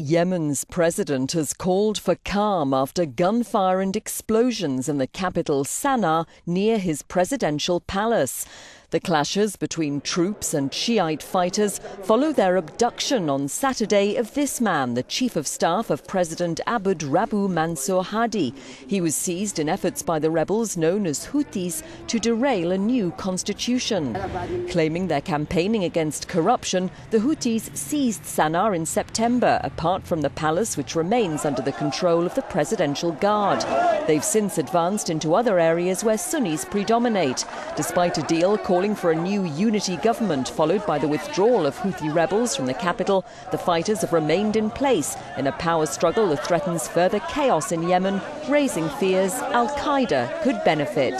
Yemen's president has called for calm after gunfire and explosions in the capital Sana'a near his presidential palace. The clashes between troops and Shiite fighters follow their abduction on Saturday of this man, the chief of staff of President Abd Rabbu Mansour Hadi. He was seized in efforts by the rebels known as Houthis to derail a new constitution. Claiming they're campaigning against corruption, the Houthis seized Sana'a in September, apart from the palace which remains under the control of the Presidential Guard. They've since advanced into other areas where Sunnis predominate, despite a deal called calling for a new unity government, followed by the withdrawal of Houthi rebels from the capital. The fighters have remained in place in a power struggle that threatens further chaos in Yemen, raising fears Al Qaeda could benefit.